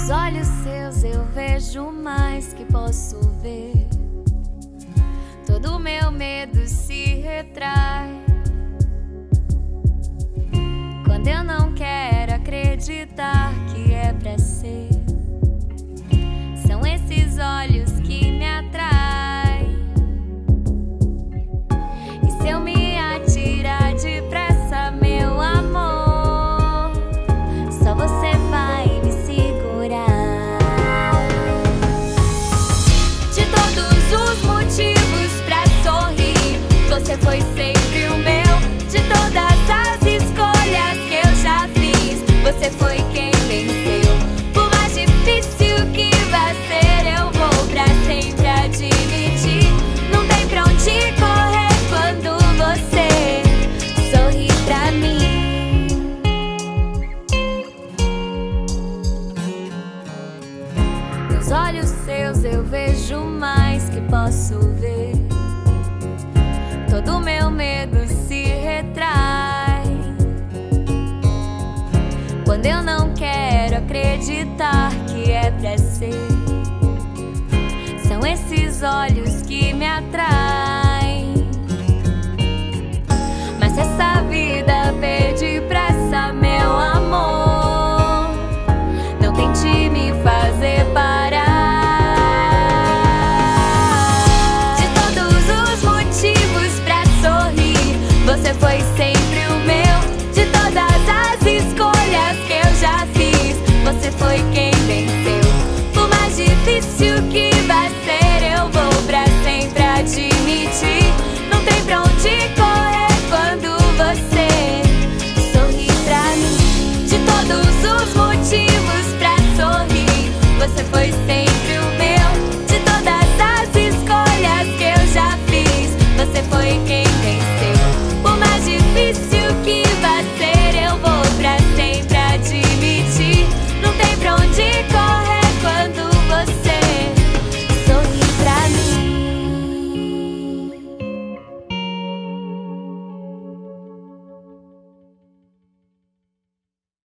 Nos olhos seus eu vejo mais que posso ver. Todo meu medo se retrai. Quando eu não quero acreditar que é pra ser. São esses olhos que me atraem. E se eu me você foi sempre o meu. De todas as escolhas que eu já fiz, você foi quem venceu. Por mais difícil que vai ser, eu vou pra sempre admitir. Não tem pra onde correr quando você sorri pra mim. Nos olhos seus eu vejo mais que posso ver. Quando eu não quero acreditar que é pra ser. São esses olhos que me atraem. Difícil que vai ser, eu vou pra sempre admitir. Não tem pra onde correr quando você sorri pra mim. De todos os motivos pra sorrir, você foi sempre